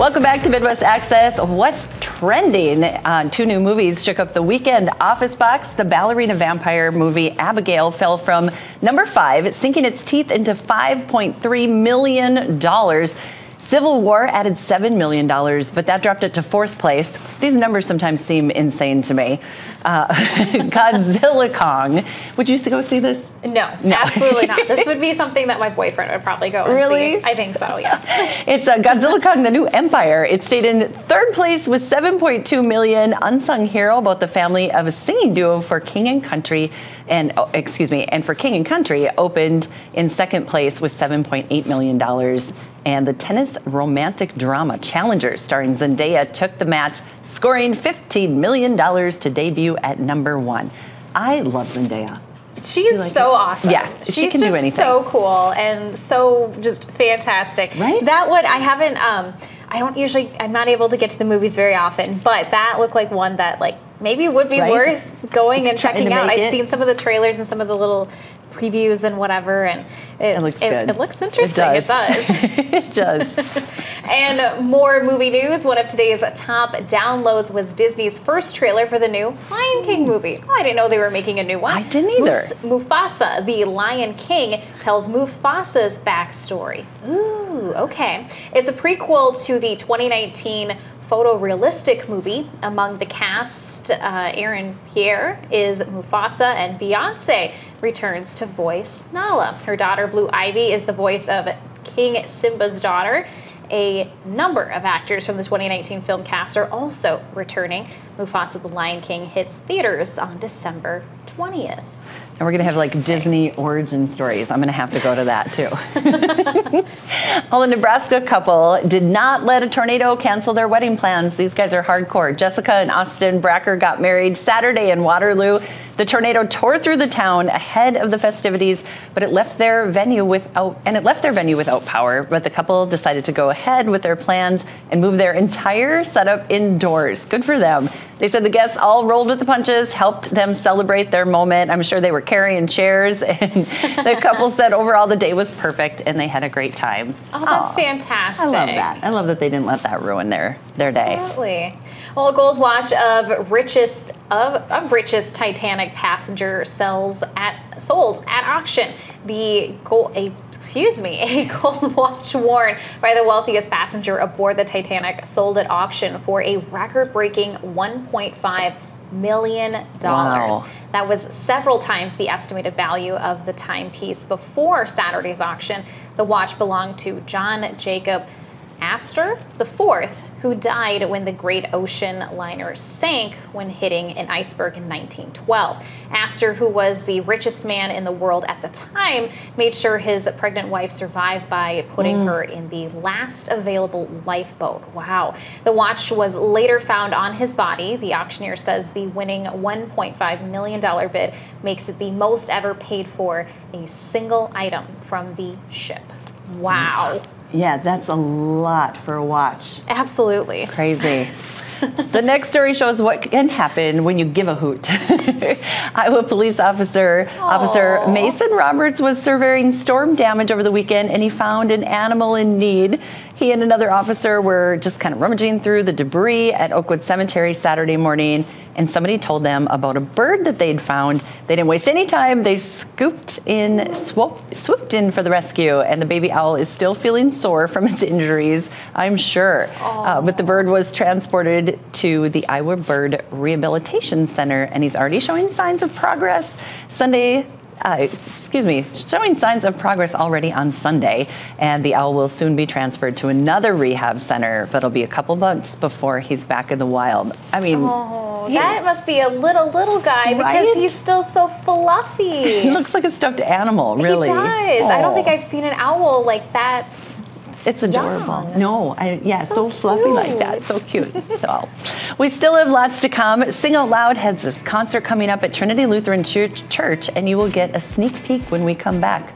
Welcome back to Midwest Access. What's trending? Two new movies shook up the weekend office box. The ballerina vampire movie Abigail fell from number five, sinking its teeth into $5.3 million. Civil War added $7 million, but that dropped it to fourth place. These numbers sometimes seem insane to me. Uh, Godzilla Kong. Would you go see this? No, no. absolutely not. This would be something that my boyfriend would probably go and really? see. I think so, yeah. it's uh, Godzilla Kong, the new empire. It stayed in third place with 7.2 million. Unsung hero about the family of a singing duo for King and Country and oh, excuse me, and for King and Country opened in second place with 7.8 million dollars and the tennis romantic drama Challenger, starring Zendaya, took the match, scoring $15 million to debut at number one. I love Zendaya. She's like so it? awesome. Yeah, She's she can do anything. So cool and so just fantastic. Right. That would I haven't. Um, I don't usually. I'm not able to get to the movies very often, but that looked like one that like maybe it would be right? worth going and checking out. I've it. seen some of the trailers and some of the little previews and whatever, and it, it looks it, good. It looks interesting. It does. It does. does. and more movie news. One of today's top downloads was Disney's first trailer for the new Lion King movie. Oh, I didn't know they were making a new one. I didn't either. Mufasa, the Lion King, tells Mufasa's backstory. Ooh, okay. It's a prequel to the 2019 photorealistic movie. Among the cast, uh, Aaron Pierre is Mufasa, and Beyonce returns to voice Nala. Her daughter, Blue Ivy, is the voice of King Simba's daughter. A number of actors from the 2019 film cast are also returning. Mufasa the Lion King hits theaters on December 20th. And we're going to have like Disney origin stories. I'm going to have to go to that too. well, a Nebraska couple did not let a tornado cancel their wedding plans. These guys are hardcore. Jessica and Austin Bracker got married Saturday in Waterloo. The tornado tore through the town ahead of the festivities, but it left their venue without and it left their venue without power. But the couple decided to go ahead with their plans and move their entire setup indoors. Good for them. They said the guests all rolled with the punches, helped them celebrate their moment. I'm sure they were carrying chairs, and the couple said overall the day was perfect and they had a great time. Oh, that's Aww. fantastic. I love that. I love that they didn't let that ruin their their day. Absolutely. Well, a gold watch of richest of, of richest Titanic passenger sells at sold at auction. The gold a excuse me, a gold watch worn by the wealthiest passenger aboard the Titanic sold at auction for a record-breaking 1.5 million dollars. Wow. That was several times the estimated value of the timepiece before Saturday's auction. The watch belonged to John Jacob Astor IV, who died when the Great Ocean liner sank when hitting an iceberg in 1912. Astor, who was the richest man in the world at the time, made sure his pregnant wife survived by putting mm. her in the last available lifeboat. Wow. The watch was later found on his body. The auctioneer says the winning $1.5 million bid makes it the most ever paid for a single item from the ship. Wow. Yeah, that's a lot for a watch. Absolutely. Crazy. the next story shows what can happen when you give a hoot. Iowa police officer Aww. Officer Mason Roberts was surveying storm damage over the weekend and he found an animal in need. He and another officer were just kind of rummaging through the debris at Oakwood Cemetery Saturday morning and somebody told them about a bird that they'd found. They didn't waste any time. They scooped in, swooped, in for the rescue, and the baby owl is still feeling sore from its injuries, I'm sure. Uh, but the bird was transported to the Iowa Bird Rehabilitation Center, and he's already showing signs of progress. Sunday, uh, excuse me, showing signs of progress already on Sunday, and the owl will soon be transferred to another rehab center, but it'll be a couple months before he's back in the wild. I mean, oh, that must be a little little guy right? because he's still so fluffy. he looks like a stuffed animal, really. He does. Oh. I don't think I've seen an owl like that it's adorable. No, I, yeah, so, so fluffy like that. So cute. so, we still have lots to come. Sing Out Loud has this concert coming up at Trinity Lutheran Church, and you will get a sneak peek when we come back.